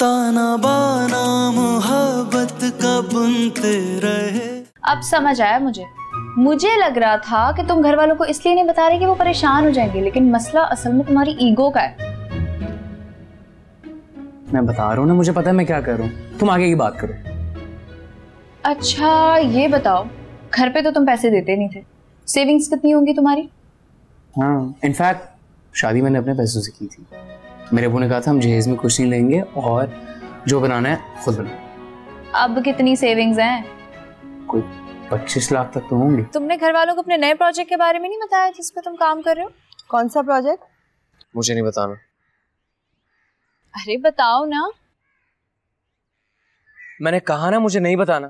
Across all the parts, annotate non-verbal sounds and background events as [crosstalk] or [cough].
ताना बाना मोहब्बत का बुनते रहे? अब समझ आया मुझे। मुझे लग रहा था कि तुम घर वालों को इसलिए नहीं बता रहे कि वो परेशान हो जाएँगे लेकिन मसला असल में तुम्हारी ईगो का है। मैं बता रहा हूँ ना मुझे पता है मैं क्या कर। रहा हूँ तुम आगे की बात करो। अच्छा ये बताओ घर पे तो तुम पैसे देते नहीं थे। सेविंग्स कितनी होंगी तुम्हारी? हाँ इनफैक्ट शादी मैंने अपने पैसों से की थी। मेरे अबू ने कहा था हम जहेज में कुछ नहीं लेंगे और जो बनाना है खुद बना। अब कितनी सेविंग्स हैं? कोई पच्चीस लाख तक तो होंगे। तुमने घर वालों को अपने नए प्रोजेक्ट के बारे में नहीं बताया जिस पे तुम काम कर रहे हो? कौन सा प्रोजेक्ट मुझे नहीं बताना। अरे बताओ ना। मैंने कहा ना मुझे नहीं बताना।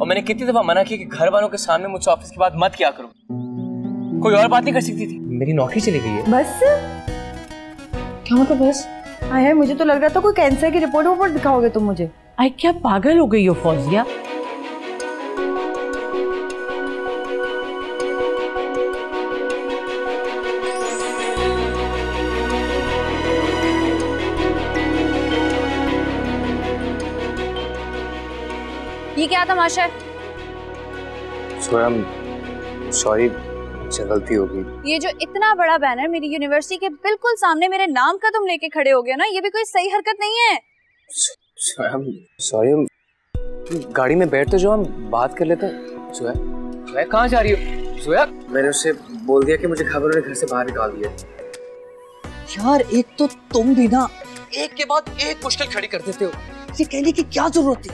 और मैंने कितनी दफ़ा मना किया कि घर वालों के सामने मुझसे ऑफ़िस की बात मत किया करो। कोई और बात नहीं कर सकती थी। मेरी नौकरी चली गई है। बस। क्या मतलब बस? हाँ है मुझे तो लग रहा था कोई कैंसर की रिपोर्ट वोपोर्ट दिखाओगे तुम मुझे। आई क्या पागल हो गई हो फौजिया? ये क्या तमाशा है स्वयं सॉरी। मुझसे गलती हो गई ये जो इतना बड़ा बैनर मेरी यूनिवर्सिटी के बिल्कुल सामने मेरे नाम का तुम लेके खड़े हो गए ना ये भी कोई सही हरकत नहीं है। सॉरी गाड़ी में बैठ तो जो हम बात कर लेते सोया सोया कहाँ जा रही हो? सोया? मैंने उससे बोल दिया कि मुझे खबर ने घर से बाहर निकाल दिया। यार एक तो तुम भी ना एक के बाद एक मुश्किल खड़ी कर देते हो। ये कहने की क्या ज़रूरत थी?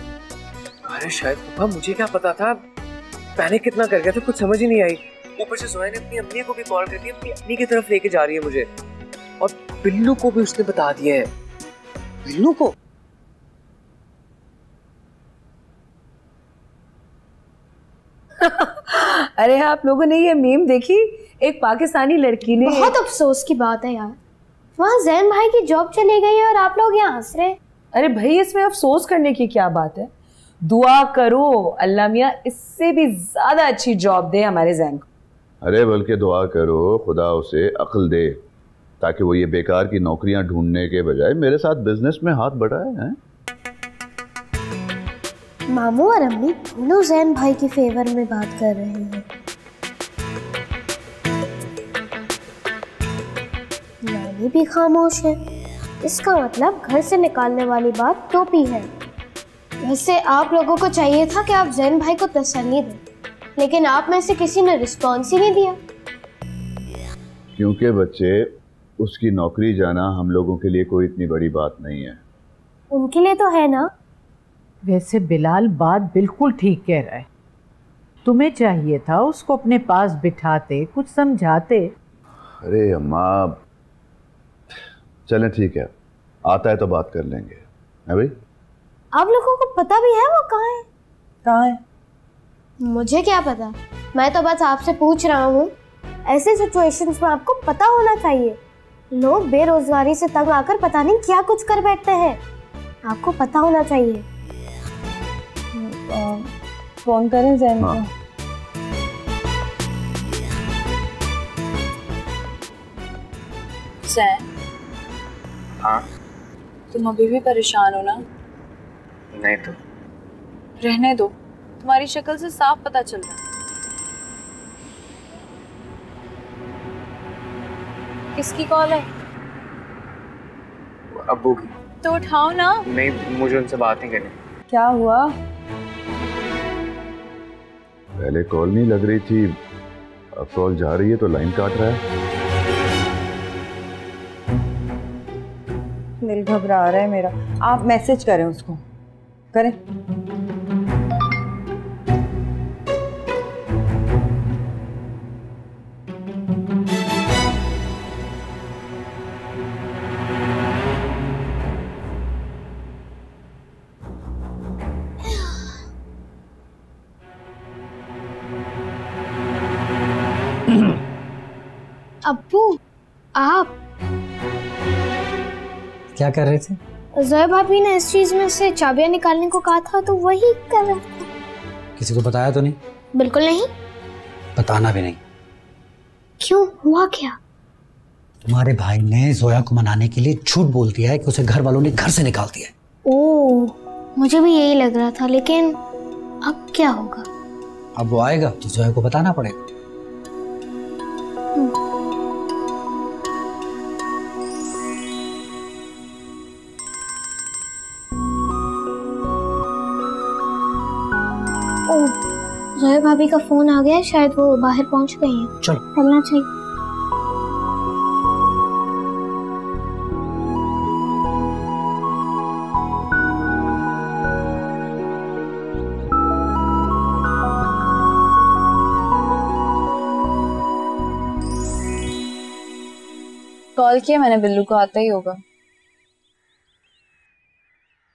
अरे शायद मुझे क्या पता था? पैनिक कितना कर गया था कुछ समझ ही नहीं आई। ऊपर से सोया ने अपनी अम्मी को भी कॉल कर दिया अपनी अम्मी की तरफ़ लेके जा रही है मुझे। और बिल्लू को भी उसने बता दिया है। बिल्लू को? [laughs] अरे हाँ आप लोगों ने ये मीम देखी? एक पाकिस्तानी लड़की ने बहुत अफसोस की बात है यार। वहाँ जैन भाई की जॉब चली गई है और आप लोग यहाँ हंस रहे हैं। अरे भाई इसमें अफसोस करने की क्या बात है? दुआ करो अल्लाह मियाँ इससे भी ज़्यादा अच्छी जॉब दे हमारे जैन को। अरे बल्कि दुआ करो, खुदा उसे अक्ल दे, ताकि वो ये बेकार की नौकरियाँ ढूँढने के बजाय मेरे साथ बिज़नेस में हाथ बढ़ाए, हैं? मामू और अम्मी दोनों जैन भाई के फेवर में बात कर रहे हैं। नानी भी खामोश है। इसका मतलब घर से निकालने वाली बात टोपी है। वैसे आप लोगों को चाहिए था कि आप जैन भाई को तसल्ली दें। लेकिन आप में से किसी ने रिस्पॉन्स ही नहीं दिया। क्योंकि बच्चे उसकी नौकरी जाना हम लोगों के लिए कोई इतनी बड़ी बात नहीं है। उनके लिए तो है ना। वैसे बिलाल बात बिल्कुल ठीक कह रहा है। तुम्हें चाहिए था उसको अपने पास बिठाते कुछ समझाते। अरे अम्मा चलें ठीक है आता है तो बात कर लेंगे। है भाई? आप लोगों को पता भी है वो कहाँ है? कहाँ है? मुझे क्या पता? मैं तो बस आपसे पूछ रहा हूँ। ऐसे सिचुएशंस में आपको पता होना चाहिए। लोग बेरोजगारी से तंग आकर पता नहीं क्या कुछ कर बैठते हैं। आपको पता होना चाहिए। फ़ोन करें जैन हाँ। सैन हाँ? तुम अभी भी परेशान हो ना? नहीं तो। रहने दो। तुम्हारी शक्ल से साफ़ पता चल रहा है। किसकी कॉल है? अब्बू की। तो उठाओ ना। नहीं मुझे उनसे बात नहीं करनी। क्या हुआ? पहले कॉल नहीं लग रही थी अब कॉल जा रही है तो लाइन काट रहा है। दिल घबरा रहा है मेरा। आप मैसेज करें उसको। करें। अब्बू आप। क्या कर रहे थे? जय भाभी ने इस चीज़ में से चाबियाँ निकालने को कहा था तो वही कर रहा था। किसी को बताया तो नहीं? बिल्कुल नहीं। बताना भी नहीं। क्यों? हुआ क्या? तुम्हारे भाई ने जोया को मनाने के लिए झूठ बोल दिया है कि उसे घर वालों ने घर से निकाल दिया है। ओह मुझे भी यही लग रहा था लेकिन अब क्या होगा? अब वो आएगा तो जोया को बताना पड़ेगा। जोया भाभी का फ़ोन आ गया शायद वो बाहर पहुँच गई हैं। चलो। चलना चाहिए। कॉल किया मैंने बिल्लू को आता ही होगा।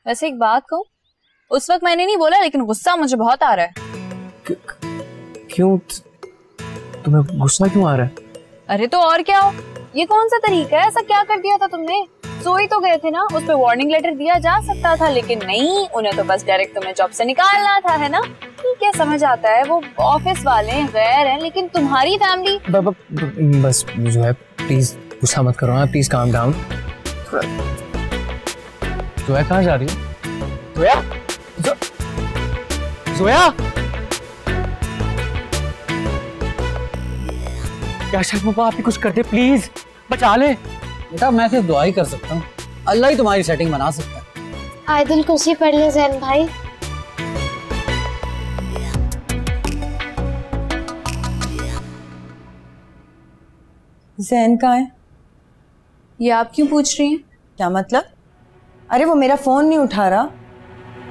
वैसे एक बात कहूँ उस वक्त मैंने नहीं बोला लेकिन गुस्सा मुझे बहुत आ रहा है। क्यों तुम्हें गुस्सा क्यों आ रहा है? अरे तो और क्या हो? ये कौन सा तरीका है? ऐसा क्या कर दिया था तुमने? सोई तो गए थे ना? उस पे वार्निंग लेटर दिया जा सकता था लेकिन नहीं उन्हें तो बस डायरेक्ट तुम्हें जॉब से निकालना था है ना? ठीक है समझ आता है वो ऑफ़िस वाले हैं, गैर हैं लेकिन तुम्हारी फैमिली ब, ब, ब, बस जो है प्लीज़ गुस्सा मत करो ना प्लीज़ काम डाउन जोया कहाँ जा रही है? जोया? जो, जोया? पापा आप ही कुछ कर दे प्लीज़ बचा ले। बेटा मैं सिर्फ़ दुआ ही कर सकता हूँ। अल्लाह ही तुम्हारी सेटिंग बना सकता है। आयदुल कुर्सी पढ़ ले जैन भाई। जैन कहाँ है? ये आप क्यों पूछ रही हैं? क्या मतलब? अरे वो मेरा फ़ोन नहीं उठा रहा।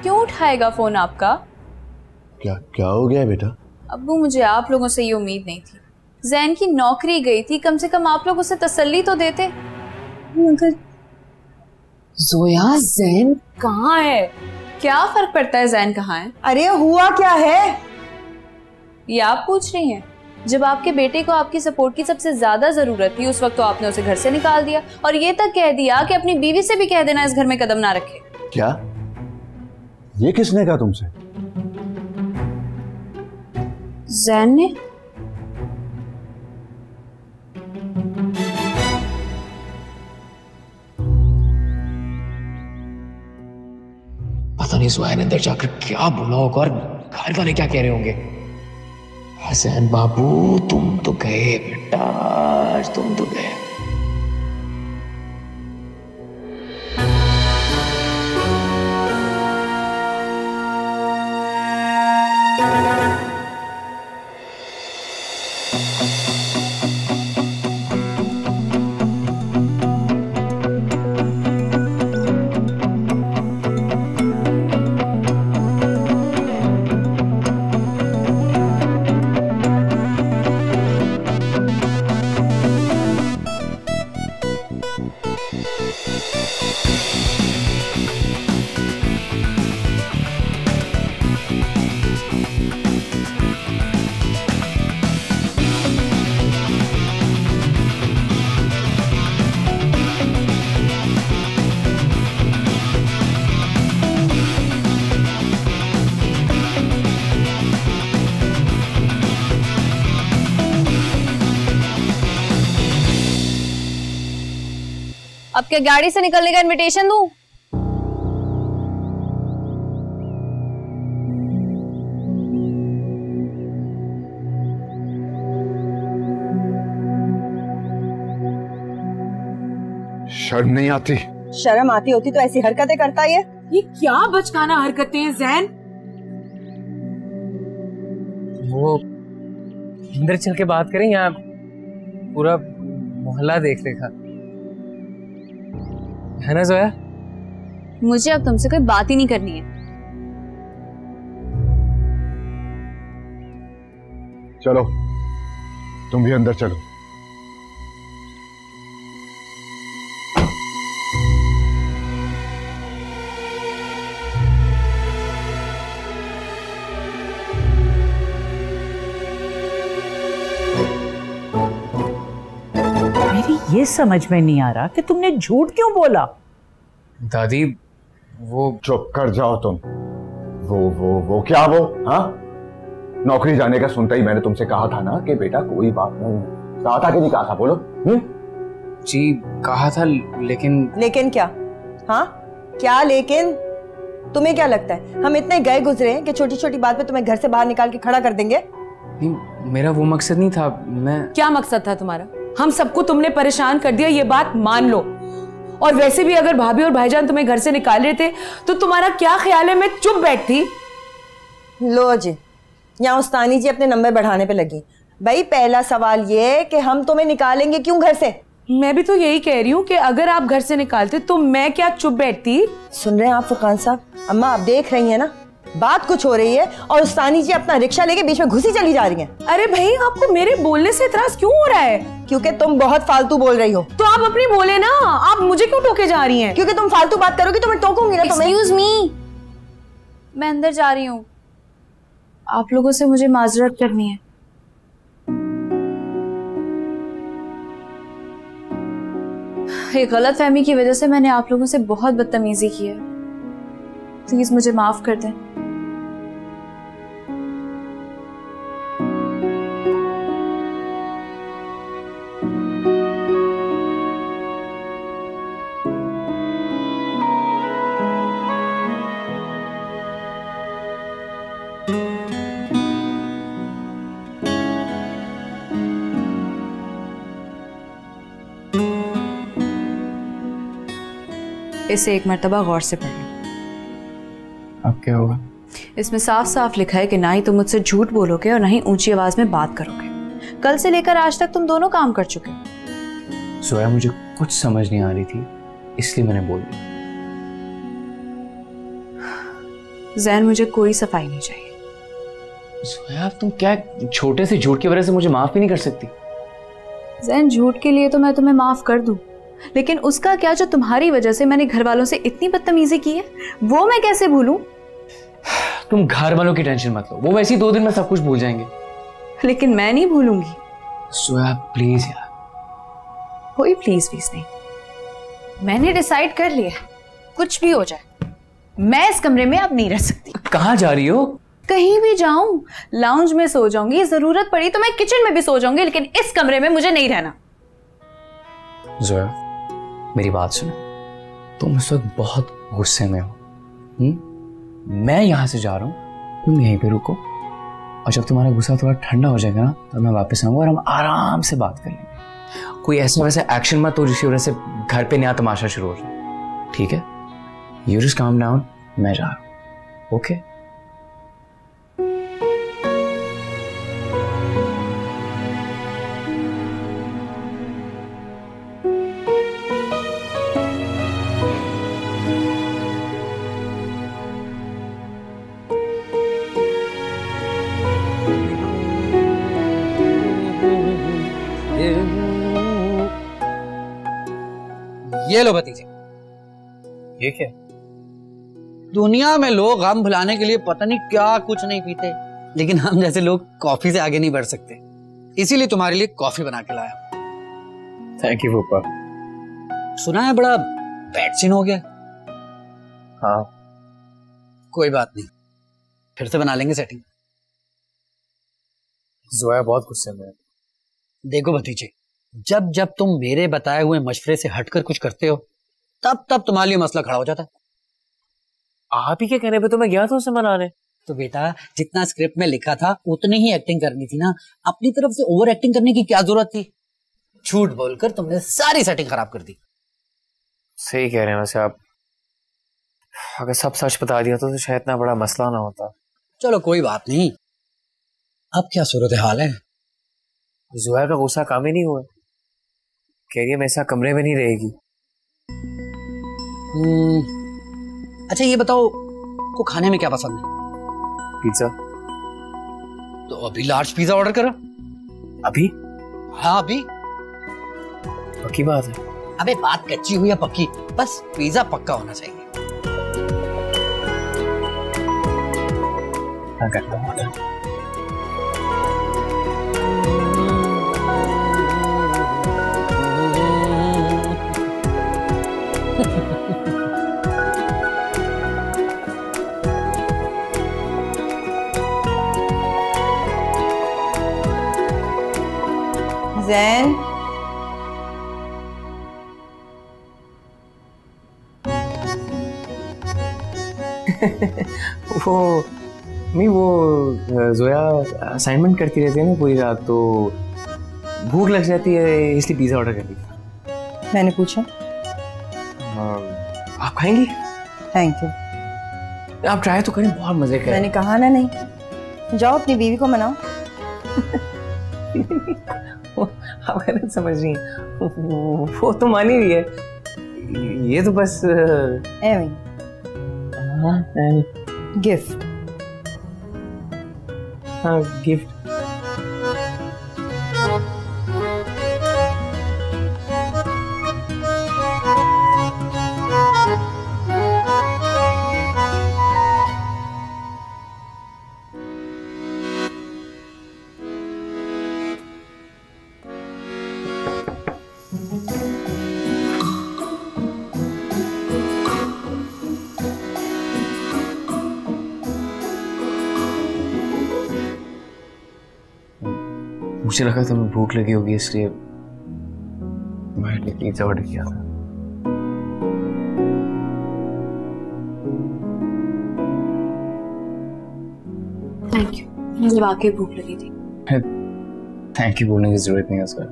क्यों उठाएगा फ़ोन आपका? क्या क्या हो गया बेटा? अब्बू मुझे आप लोगों से ये उम्मीद नहीं थी। जैन की नौकरी गई थी कम से कम आप लोग उसे तसल्ली तो देते। मगर जोया जैन कहाँ है? क्या फ़र्क पड़ता है जैन कहाँ है? अरे हुआ क्या है? ये आप पूछ रही हैं। जब आपके बेटे को आपकी सपोर्ट की सबसे ज़्यादा ज़रूरत थी उस वक्त तो आपने उसे घर से निकाल दिया। और ये तक कह दिया कि अपनी बीवी से भी कह देना इस घर में कदम ना रखे। क्या? ये किसने कहा तुमसे? जैन ने? नहीं सुहान अंदर जाकर क्या बोला होगा और घर वाले क्या कह रहे होंगे? हसैन बाबू, तुम तो गए बेटा तुम तो गए। अब क्या गाड़ी से निकलने का इनविटेशन दूँ? शर्म नहीं आती। शर्म आती होती तो ऐसी हरकतें करता ये। ये क्या बचकाना हरकतें हैं जैन? वो अंदर चल के बात करें यहाँ पूरा मोहल्ला देख लेगा है ना जोया? मुझे अब तुमसे कोई बात ही नहीं करनी है। चलो तुम भी अंदर चलो। ये समझ में नहीं आ रहा कि तुमने झूठ क्यों बोला? दादी वो चुप कर जाओ तुम। वो वो वो क्या वो हाँ? नौकरी जाने का सुनता ही मैंने तुमसे कहा था ना कि बेटा कोई बात नहीं। कहा था कि नहीं कहा था बोलो। हम्म? जी कहा था लेकिन लेकिन क्या? हाँ? क्या लेकिन? तुम्हें क्या लगता है? हम इतने गए गुजरे हैं कि छोटी छोटी बात पे तुम्हें घर से बाहर निकाल के खड़ा कर देंगे? नहीं मेरा वो मकसद नहीं था। मैं क्या मकसद था तुम्हारा? हम सबको तुमने परेशान कर दिया ये बात मान लो। और वैसे भी अगर भाभी और भाईजान तुम्हें घर से निकाल रहे थे तो तुम्हारा क्या ख्याल है मैं चुप बैठती? लो जी यहाँ उस्तानी जी अपने नंबर बढ़ाने पे लगी। भाई पहला सवाल ये है कि हम तुम्हें निकालेंगे क्यों घर से? मैं भी तो यही कह रही हूँ कि अगर आप घर से निकालते तो मैं क्या चुप बैठती? सुन रहे हैं आप फुकान साहब? अम्मा आप देख रही हैं ना? बात कुछ हो रही है और उस्तानी जी अपना रिक्शा लेके बीच में घुसी चली जा रही हैं। अरे भाई आपको मेरे बोलने से इतराज क्यों हो रहा है? क्योंकि तुम बहुत फालतू बोल रही हो। तो आप अपनी बोले ना आप मुझे क्यों टोके जा रही हैं? क्योंकि तुम फालतू बात करोगी तो मैं टोकूँगी ना तुम्हें। एक्सक्यूज मी मैं अंदर जा रही हूँ। आप लोगों से मुझे माजरत करनी है। एक गलत फहमी की वजह से मैंने आप लोगों से बहुत बदतमीजी की है। प्लीज़ मुझे माफ़ कर दें। इसे एक मरतबा गौर से पढ़ लो। अब क्या होगा? इसमें साफ़ साफ़ लिखा है कि ना ही तुम मुझसे झूठ बोलोगे और ना ही ऊँची आवाज़ में बात करोगे। कल से लेकर आज तक तुम दोनों काम कर चुके सोया मुझे कुछ समझ नहीं आ रही थी इसलिए मैंने बोल दिया। जैन मुझे कोई सफ़ाई नहीं चाहिए। सोया तुम क्या छोटे से झूठ की वजह से मुझे माफ़ भी नहीं कर सकती? जैन झूठ के लिए तो मैं तुम्हें माफ़ कर दूँ। लेकिन उसका क्या जो तुम्हारी वजह से मैंने घर वालों से इतनी बदतमीजी की है? वो मैं कैसे भूलूं? तुम घर वालों की टेंशन मत लो। वो वैसे ही दो दिन में सब कुछ भूल जाएँगे। लेकिन मैं नहीं भूलूँगी। सोया प्लीज़ यार। कोई प्लीज़ प्लीज़ नहीं। मैंने डिसाइड कर लिया कुछ भी हो जाए। मैं इस कमरे में अब नहीं रह सकती। कहाँ जा रही हो? कहीं भी जाऊँ लाउंज में सो जाऊँगी ज़रूरत पड़ी तो मैं किचन में भी सो जाऊँगी लेकिन इस कमरे में मुझे नहीं रहना। जोया मेरी बात सुनो। तुम इस वक्त बहुत गुस्से में हो हुँ? मैं यहाँ से जा रहा हूँ, तुम यहीं पे रुको। और जब तुम्हारा गुस्सा थोड़ा ठंडा हो जाएगा ना तो मैं वापस आऊँगा और हम आराम से बात कर लेंगे। कोई ऐसा वैसा एक्शन मत हो जिसकी वजह से घर पे नया तमाशा शुरू हो जाए। ठीक है? यू जस्ट काम डाउन मैं जा रहा हूँ। ओके ये लो भतीजे। ये क्या? दुनिया में लोग गम भुलाने के लिए पता नहीं क्या कुछ नहीं पीते लेकिन हम जैसे लोग कॉफ़ी से आगे नहीं बढ़ सकते। इसीलिए तुम्हारे लिए कॉफ़ी बना के लाया। थैंक यू पापा सुना है बड़ा बैड सीन हो गया? हाँ। कोई बात नहीं। फिर से बना लेंगे सेटिंग जोया बहुत गुस्से में है। देखो भतीजे जब जब तुम मेरे बताए हुए मशवरे से हटकर कुछ करते हो तब तब तुम्हारे लिए मसला खड़ा हो जाता। है आप ही के कहने पे तो मैं गया था उसे मनाने। तो बेटा जितना स्क्रिप्ट में लिखा था उतनी ही एक्टिंग करनी थी ना। अपनी तरफ़ से ओवर एक्टिंग करने की क्या ज़रूरत थी? झूठ बोलकर तुमने सारी सेटिंग खराब कर दी। सही कह रहे हैं वैसे आप। अगर सब सच बता दिया तो, तो शायद इतना बड़ा मसला ना होता। चलो कोई बात नहीं। अब क्या सूरत हाल है? जुआ का गुस्सा काम ही नहीं हुआ। कह रही है मैं ऐसा कमरे में नहीं रहेगी। हम्म, अच्छा ये बताओ को खाने में क्या पसंद है? पिज्जा तो अभी लार्ज पिज्जा ऑर्डर करो। अभी? हाँ अभी। पक्की बात है। अबे बात कच्ची हुई या पक्की। बस पिज्जा पक्का होना चाहिए। हाँ करता हूँ then [laughs] वो नहीं वो जोया असाइनमेंट करती रहती है ना पूरी रात तो भूख लग जाती है इसलिए पिज़्ज़ा ऑर्डर कर दिया मैंने पूछा। आप खाएँगी? थैंक यू आप ट्राई तो करें बहुत मज़े करें। मैंने कहा ना नहीं। जाओ अपनी बीवी को मनाओ। [laughs] आप गलत समझ रही हैं वो- तो मानी रही है ये तो बस एवं हाँ गिफ्ट हाँ गिफ्ट मुझे लगा तुम्हें भूख लगी होगी इसलिए मैंने पिज्जा ऑर्डर किया था। थैंक यू मुझे वाकई भूख लगी थी। थैंक यू बोलने की ज़रूरत नहीं है सर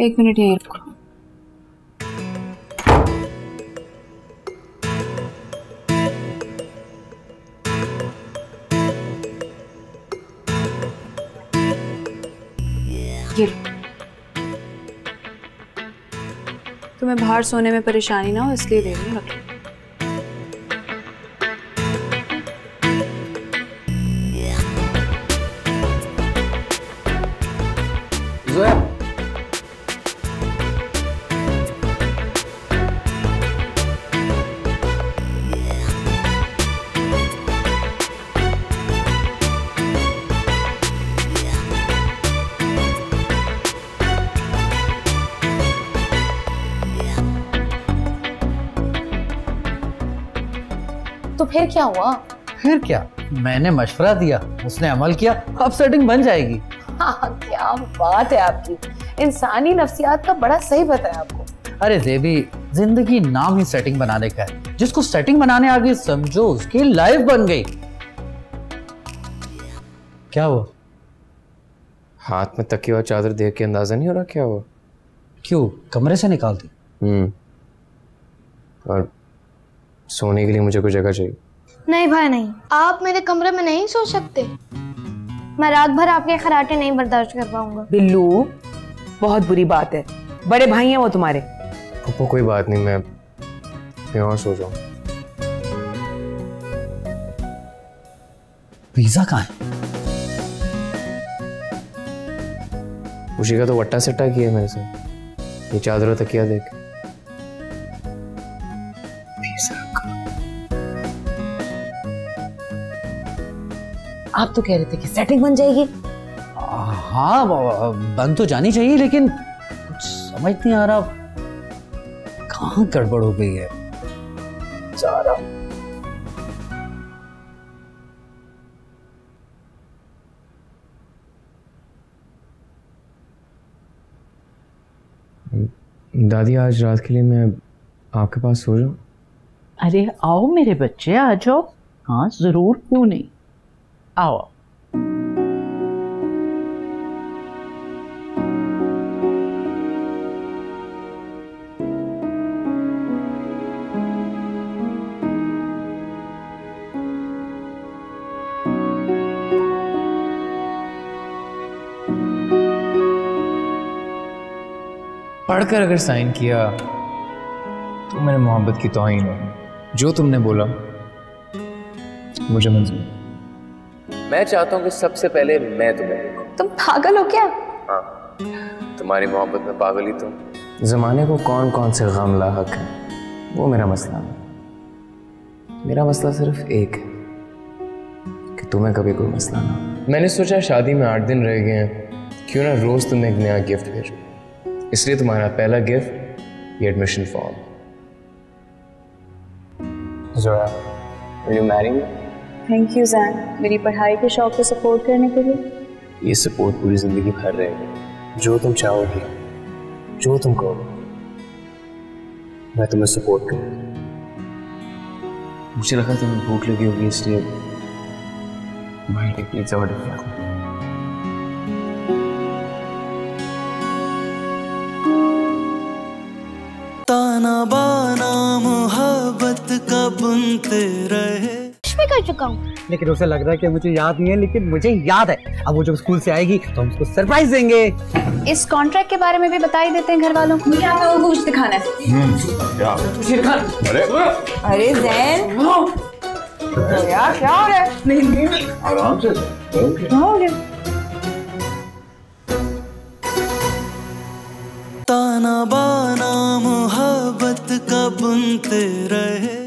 एक मिनट यहीं रुको बाहर सोने में परेशानी ना हो इसलिए दे रही हूँ जोया। फिर क्या हुआ? फिर क्या? मैंने मशवरा दिया उसने अमल किया अब सेटिंग बन जाएगी। हाँ क्या बात है आपकी। इंसानी नफ्सियात का बड़ा सही पता है आपको। अरे देवी ज़िंदगी नाम ही सेटिंग बनाने का है। जिसको सेटिंग बनाने आ गई समझो उसकी लाइफ बन गई। क्या हुआ? हाथ में तकिया और चादर देख के अंदाज़ा नहीं हो रहा क्या हुआ? क्यों? कमरे से निकाल दी। हम्म। और सोने के लिए मुझे कोई जगह चाहिए? नहीं भाई नहीं। आप मेरे कमरे में नहीं सो सकते। मैं रात भर आपके खराटे नहीं बर्दाश्त कर पाऊँगा। बिल्लू बहुत बुरी बात है। बड़े भाई हैं वो तुम्हारे। पप्पू कोई बात नहीं मैं कहीं और सो जाऊँ। पिज्जा कहाँ है? उसी का तो वट्टा सट्टा किया मेरे से। ये चादर और तकिया देख। आप तो कह रहे थे कि सेटिंग बन जाएगी। हाँ बन तो जानी चाहिए लेकिन कुछ समझ नहीं आ रहा। कहाँ गड़बड़ हो गई है? सारा दादी आज रात के लिए मैं आपके पास सो जाऊँ? अरे आओ मेरे बच्चे आ जाओ। हाँ ज़रूर क्यों नहीं? आओ पढ़कर अगर साइन किया तो मेरे मोहब्बत की तोहिन जो तुमने बोला, मुझे मंजूर। मैं चाहता हूँ कि सबसे पहले मैं तुम्हें तुम पागल हो क्या? हाँ। तुम्हारी मोहब्बत में पागल ही तुम जमाने को कौन कौन से गम लाक है? वो मेरा मसला नहीं। मेरा मसला सिर्फ़ एक है कि तुम्हें कभी कोई मसला ना मैंने सोचा शादी में आठ दिन रह गए हैं। क्यों ना रोज तुम्हें एक नया गिफ्ट भेजूं। इसलिए तुम्हारा पहला गिफ्ट ये admission form Zoya me? Thank you Jain मेरी पढ़ाई के शौक को सपोर्ट करने के लिए। ये सपोर्ट पूरी ज़िंदगी भर रहेगा। जो तुम चाहोगे जो तुम कहोगे मैं तुम्हें सपोर्ट करूँगा। मुझे लगा तुम्हें भूख लगी होगी इसलिए भाई पिज्जा ऑर्डर किया ताना बाना मोहब्बत का बुनते रहे? कर चुका हूँ। लेकिन उसे लग रहा है कि मुझे याद नहीं है लेकिन मुझे याद है। अब वो जब स्कूल से आएगी तो हम उसको सरप्राइज़ देंगे। इस कॉन्ट्रैक्ट के बारे में भी बता ही देते हैं घर वालों को। मुझे आप लोगों को कुछ दिखाना है। अरे अरे जैन। तो यार क्या हो रहा है? नहीं नहीं आराम से। हो गया? ताना बाना मोहब्बत का बुनते रहे।